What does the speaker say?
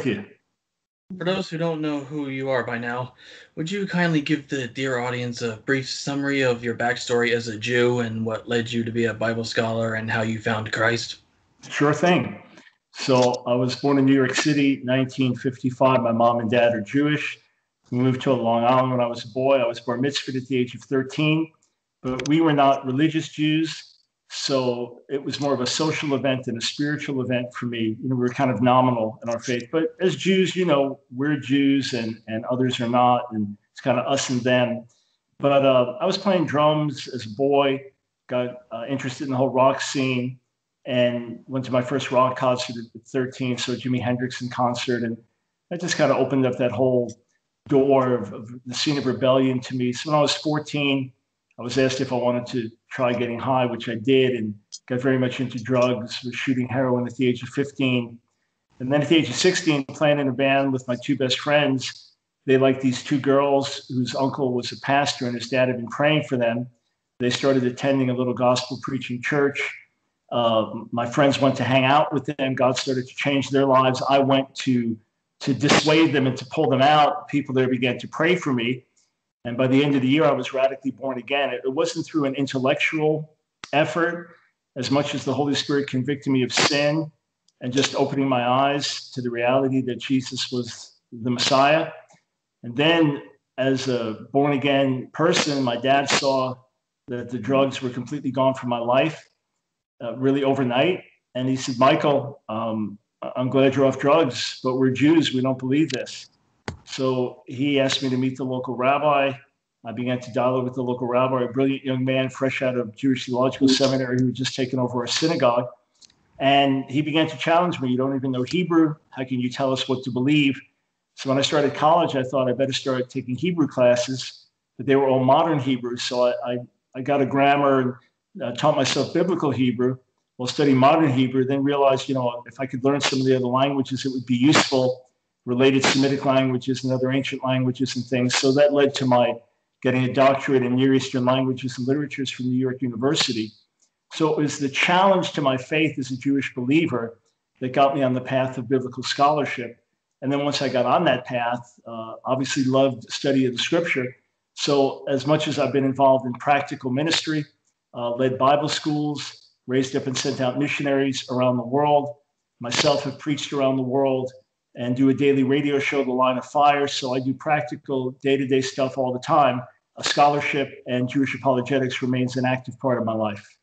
you. For those who don't know who you are by now, would you kindly give the dear audience a brief summary of your backstory as a Jew and what led you to be a Bible scholar and how you found Christ? Sure thing. So I was born in New York City, 1955. My mom and dad are Jewish. We moved to Long Island when I was a boy. I was bar mitzvahed at the age of 13, but we were not religious Jews. So it was more of a social event and a spiritual event for me. You know, we were kind of nominal in our faith, but as Jews, you know, we're Jews and and others are not, and it's kind of us and them. But uh, I was playing drums as a boy, got uh, interested in the whole rock scene, and went to my first rock concert at 13. So Jimi Hendrix in concert, and that just kind of opened up that whole door of, of the scene of rebellion to me. So when I was 14 I was asked if I wanted to try getting high, which I did, and got very much into drugs, was shooting heroin at the age of 15. And then at the age of 16, playing in a band with my two best friends, they liked these two girls whose uncle was a pastor and his dad had been praying for them. They started attending a little gospel preaching church. Uh, my friends went to hang out with them. God started to change their lives. I went to to dissuade them and to pull them out. People there began to pray for me. And by the end of the year, I was radically born again. It, it wasn't through an intellectual effort as much as the Holy Spirit convicted me of sin and just opening my eyes to the reality that Jesus was the Messiah. And then, as a born again person, my dad saw that the drugs were completely gone from my life, uh, really overnight. And he said, Michael, um, I'm glad you're off drugs, but we're Jews. We don't believe this. So he asked me to meet the local rabbi. I began to dialogue with the local rabbi, a brilliant young man fresh out of Jewish Theological Seminary who had just taken over a synagogue. And he began to challenge me. You don't even know Hebrew. How can you tell us what to believe? So when I started college, I thought I better start taking Hebrew classes, but they were all modern Hebrew. So I, I, I got a grammar and uh, taught myself biblical Hebrew while studying modern Hebrew, then realized, you know, if I could learn some of the other languages, it would be useful related Semitic languages and other ancient languages and things. So that led to my getting a doctorate in Near Eastern languages and literatures from New York University. So it was the challenge to my faith as a Jewish believer that got me on the path of biblical scholarship. And then once I got on that path, uh, obviously loved study of the scripture. So as much as I've been involved in practical ministry, uh, led Bible schools, raised up and sent out missionaries around the world, myself have preached around the world, and do a daily radio show, The Line of Fire. So I do practical day to day stuff all the time. A scholarship and Jewish apologetics remains an active part of my life.